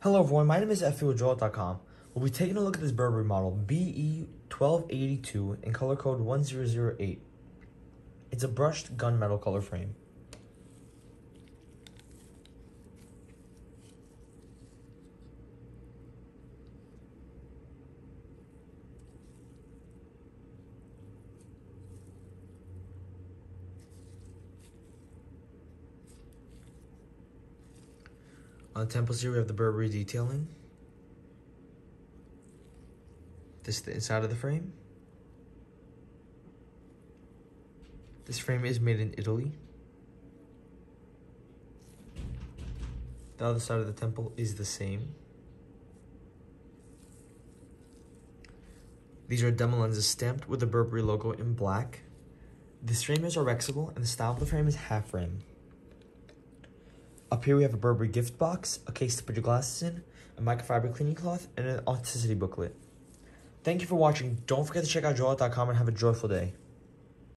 Hello everyone, my name is FUJoel.com. We'll be taking a look at this Burberry model BE1282 in color code 1008. It's a brushed gunmetal color frame. On the temples here, we have the Burberry detailing. This is the inside of the frame. This frame is made in Italy. The other side of the temple is the same. These are demo lenses stamped with the Burberry logo in black. This frame is Orexical and the style of the frame is half frame. Up here we have a Burberry gift box, a case to put your glasses in, a microfiber cleaning cloth, and an authenticity booklet. Thank you for watching. Don't forget to check out joylot.com and have a joyful day.